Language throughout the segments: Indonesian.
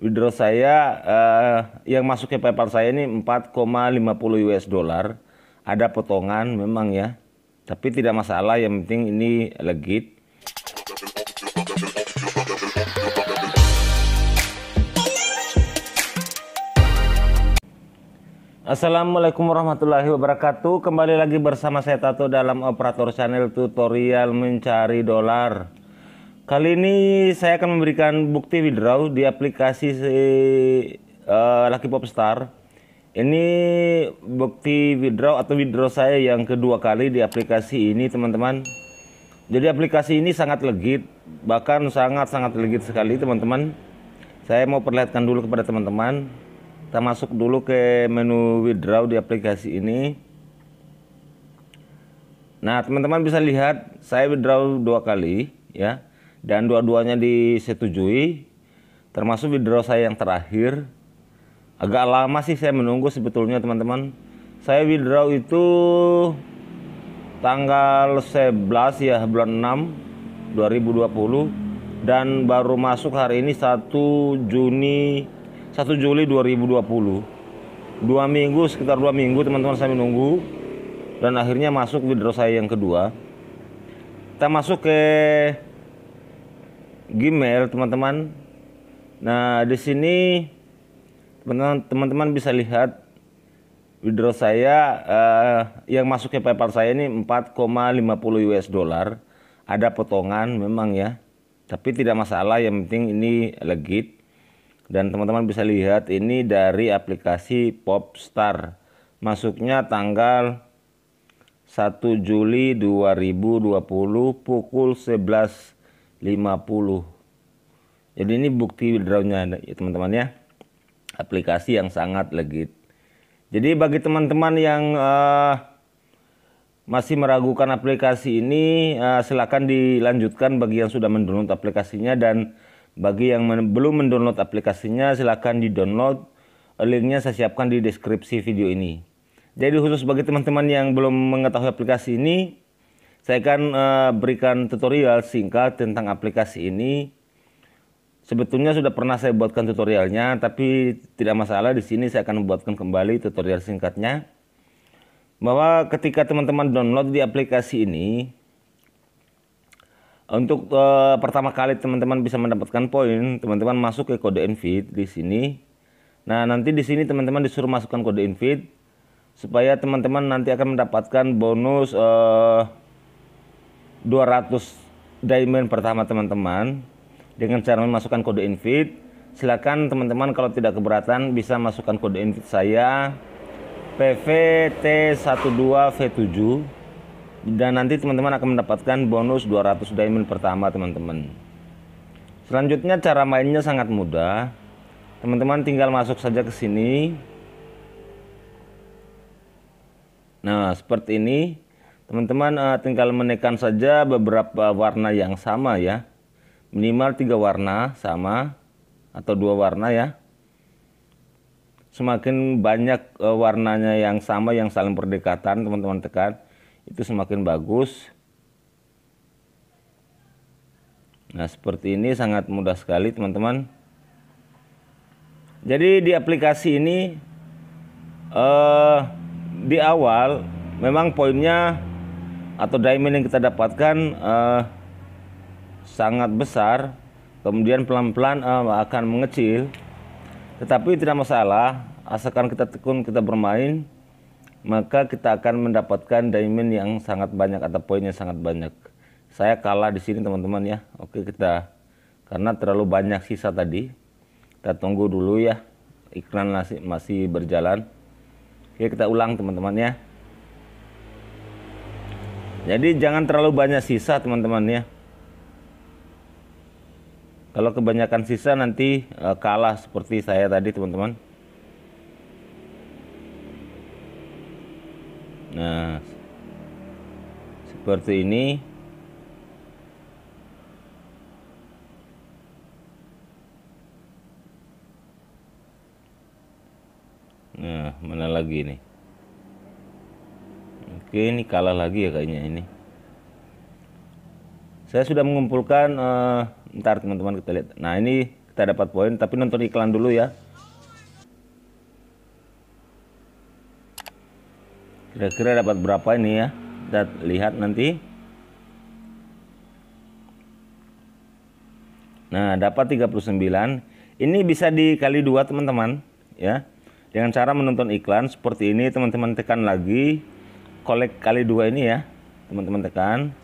withdraw saya uh, yang masuk ke PayPal saya ini 4,50 US dollar. Ada potongan memang ya. Tapi tidak masalah, yang penting ini legit. Assalamualaikum warahmatullahi wabarakatuh Kembali lagi bersama saya Tato dalam operator channel tutorial mencari dolar Kali ini saya akan memberikan bukti withdraw di aplikasi si, uh, Lucky Popstar. Ini bukti withdraw atau withdraw saya yang kedua kali di aplikasi ini teman-teman. Jadi aplikasi ini sangat legit Bahkan sangat-sangat legit sekali teman-teman. Saya mau perlihatkan dulu kepada teman-teman. Kita masuk dulu ke menu withdraw di aplikasi ini. Nah teman-teman bisa lihat saya withdraw dua kali ya dan dua-duanya disetujui termasuk withdraw saya yang terakhir. Agak lama sih saya menunggu sebetulnya teman-teman. Saya withdraw itu tanggal 11 ya bulan 6 2020 dan baru masuk hari ini 1 Juni 1 Juli 2020 dua minggu sekitar dua minggu teman-teman saya menunggu. Dan akhirnya masuk withdraw saya yang kedua. Kita masuk ke Gmail teman-teman. Nah di sini teman-teman bisa lihat withdraw saya uh, yang masuk ke PayPal saya ini 4,50 US dollar. Ada potongan memang ya tapi tidak masalah. Yang penting ini legit. Dan teman-teman bisa lihat ini dari aplikasi Popstar. Masuknya tanggal 1 Juli 2020 pukul 11.50 jadi ini bukti withdrawnya ya teman-teman ya aplikasi yang sangat legit jadi bagi teman-teman yang uh, masih meragukan aplikasi ini uh, silakan dilanjutkan bagi yang sudah mendownload aplikasinya dan bagi yang men belum mendownload aplikasinya silahkan di-download. Linknya saya siapkan di deskripsi video ini. Jadi khusus bagi teman-teman yang belum mengetahui aplikasi ini, saya akan uh, berikan tutorial singkat tentang aplikasi ini. Sebetulnya sudah pernah saya buatkan tutorialnya, tapi tidak masalah di sini saya akan membuatkan kembali tutorial singkatnya. Bahwa ketika teman-teman download di aplikasi ini, untuk uh, pertama kali teman-teman bisa mendapatkan poin, teman-teman masuk ke kode invite di sini. Nah, nanti di sini teman-teman disuruh masukkan kode invite supaya teman-teman nanti akan mendapatkan bonus uh, 200 diamond pertama teman-teman. Dengan cara memasukkan kode invite. Silakan teman-teman kalau tidak keberatan bisa masukkan kode invite saya PVT12V7 dan nanti teman-teman akan mendapatkan bonus 200 diamond pertama teman-teman. Selanjutnya cara mainnya sangat mudah. Teman-teman tinggal masuk saja ke sini. Nah seperti ini teman-teman uh, tinggal menekan saja beberapa warna yang sama ya. Minimal tiga warna sama atau dua warna ya. Semakin banyak uh, warnanya yang sama yang saling berdekatan teman-teman tekan itu semakin bagus. Nah seperti ini sangat mudah sekali teman-teman. Jadi di aplikasi ini eh, di awal memang poinnya atau diamond yang kita dapatkan eh, sangat besar kemudian pelan-pelan eh, akan mengecil tetapi tidak masalah asalkan kita tekun kita bermain maka kita akan mendapatkan diamond yang sangat banyak atau poinnya sangat banyak. Saya kalah di sini teman-teman ya. Oke kita karena terlalu banyak sisa tadi. Kita tunggu dulu ya. Iklan masih masih berjalan. Oke kita ulang teman-teman ya. Jadi jangan terlalu banyak sisa teman-teman ya. Kalau kebanyakan sisa nanti uh, kalah seperti saya tadi teman-teman. Nah, seperti ini. Nah, mana lagi nih? Oke, ini kalah lagi ya kayaknya ini. Saya sudah mengumpulkan uh, ntar teman-teman kita lihat. Nah, ini kita dapat poin tapi nonton iklan dulu ya. Kira-kira dapat berapa ini ya? Kita lihat nanti. Nah dapat 39 ini bisa dikali dua teman-teman ya. Dengan cara menonton iklan seperti ini teman-teman tekan lagi kolek kali dua ini ya teman-teman tekan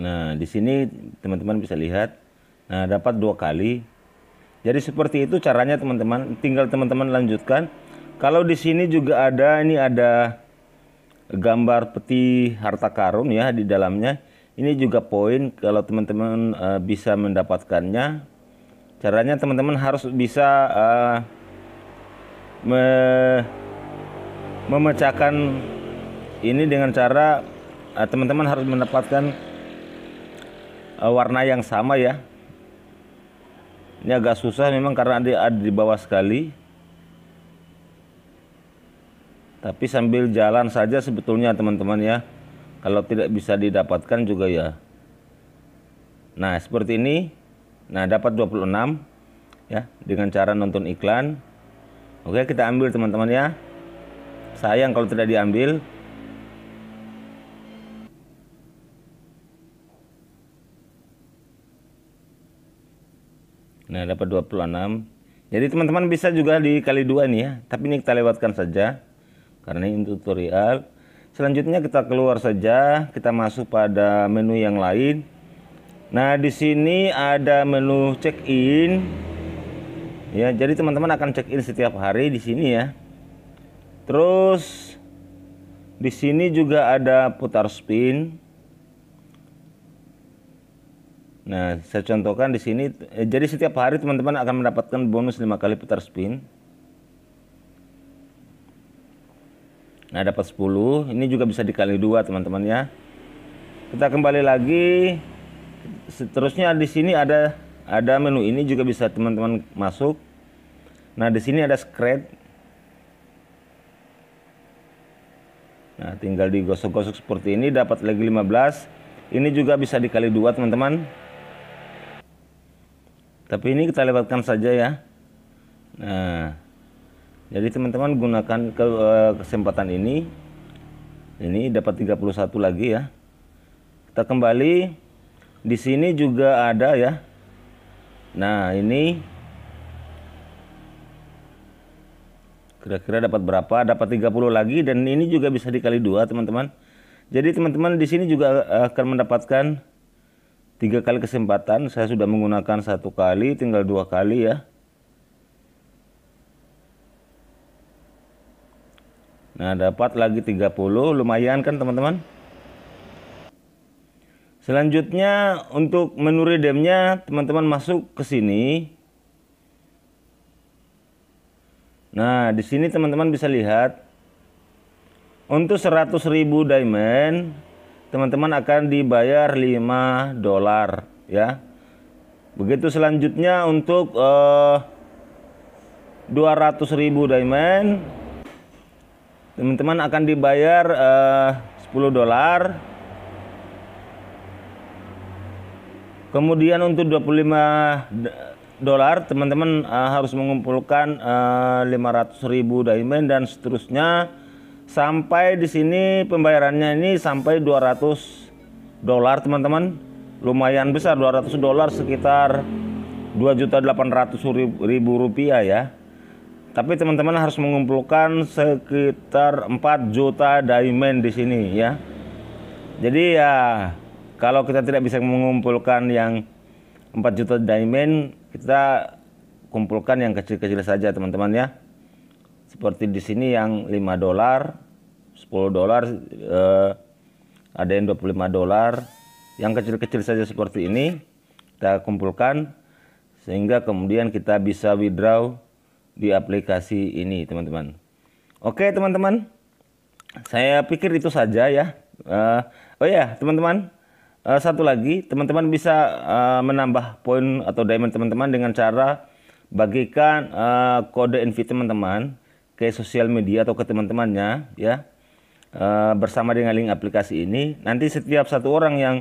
Nah, di sini teman-teman bisa lihat. Nah, dapat dua kali. Jadi seperti itu caranya teman-teman. Tinggal teman-teman lanjutkan. Kalau di sini juga ada, ini ada gambar peti harta karun ya di dalamnya. Ini juga poin kalau teman-teman uh, bisa mendapatkannya. Caranya teman-teman harus bisa uh, me memecahkan ini dengan cara eh, teman-teman harus mendapatkan uh, warna yang sama ya. Ini agak susah memang karena ada, ada di bawah sekali. Tapi sambil jalan saja sebetulnya teman-teman ya. Kalau tidak bisa didapatkan juga ya. Nah, seperti ini. Nah, dapat 26 ya dengan cara nonton iklan. Oke, kita ambil teman-teman ya. Sayang kalau tidak diambil. Nah, dapat 26. Jadi teman-teman bisa juga dikali dua nih ya. Tapi ini kita lewatkan saja. Karena ini tutorial. Selanjutnya kita keluar saja. Kita masuk pada menu yang lain. Nah, di sini ada menu check-in. Ya, jadi teman-teman akan check-in setiap hari di sini ya. Terus di sini juga ada putar spin. Nah, saya contohkan di sini. Eh, jadi setiap hari teman-teman akan mendapatkan bonus 5 kali putar spin. Nah, dapat 10. Ini juga bisa dikali dua teman-teman ya. Kita kembali lagi. Seterusnya di sini ada ada menu ini juga bisa teman-teman masuk. Nah, di sini ada scratch. Nah, tinggal digosok-gosok seperti ini dapat lagi 15. Ini juga bisa dikali dua teman-teman. Tapi ini kita lewatkan saja ya. Nah, jadi teman-teman gunakan ke, uh, kesempatan ini. Ini dapat 31 lagi ya. Kita kembali. Di sini juga ada ya. Nah, ini kira-kira dapat berapa? Dapat 30 lagi dan ini juga bisa dikali dua, teman-teman. Jadi teman-teman di sini juga akan mendapatkan tiga kali kesempatan saya sudah menggunakan satu kali tinggal dua kali ya nah dapat lagi 30 lumayan kan teman-teman selanjutnya untuk menu redeemnya teman-teman masuk ke sini nah di sini teman-teman bisa lihat untuk 100.000 diamond teman-teman akan dibayar 5 dolar ya. Begitu selanjutnya untuk eh, 200 ribu diamond teman-teman akan dibayar eh, 10 dolar. Kemudian untuk 25 dolar teman-teman uh, harus mengumpulkan uh, 500 ribu diamond dan seterusnya. Sampai di sini pembayarannya ini sampai 200 dolar teman-teman. Lumayan besar 200 dolar sekitar 2.800 ribu rupiah ya. Tapi teman-teman harus mengumpulkan sekitar 4 juta diamond di sini ya. Jadi ya kalau kita tidak bisa mengumpulkan yang 4 juta diamond kita kumpulkan yang kecil-kecil saja teman-teman ya. Seperti di sini yang 5 dolar 10 dolar eh, ada yang 25 dolar. Yang kecil-kecil saja seperti ini kita kumpulkan sehingga kemudian kita bisa withdraw di aplikasi ini teman-teman. Oke teman-teman. Saya pikir itu saja ya. Uh, oh ya teman-teman uh, satu lagi teman-teman bisa uh, menambah poin atau diamond teman-teman dengan cara bagikan uh, kode invite teman-teman ke sosial media atau ke teman-temannya ya. Uh, bersama dengan link aplikasi ini. Nanti setiap satu orang yang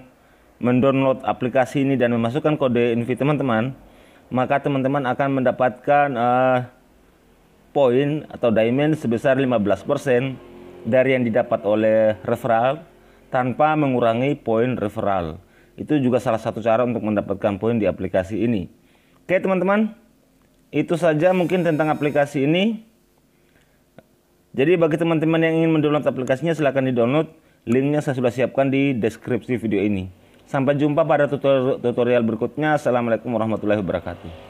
mendownload aplikasi ini dan memasukkan kode invite teman-teman, maka teman-teman akan mendapatkan uh, poin atau diamond sebesar 15% dari yang didapat oleh referral tanpa mengurangi poin referral. Itu juga salah satu cara untuk mendapatkan poin di aplikasi ini. Oke teman-teman, itu saja mungkin tentang aplikasi ini. Jadi bagi teman-teman yang ingin mendownload aplikasinya silahkan di-download. Linknya saya sudah siapkan di deskripsi video ini. Sampai jumpa pada tutorial berikutnya. Assalamualaikum warahmatullahi wabarakatuh.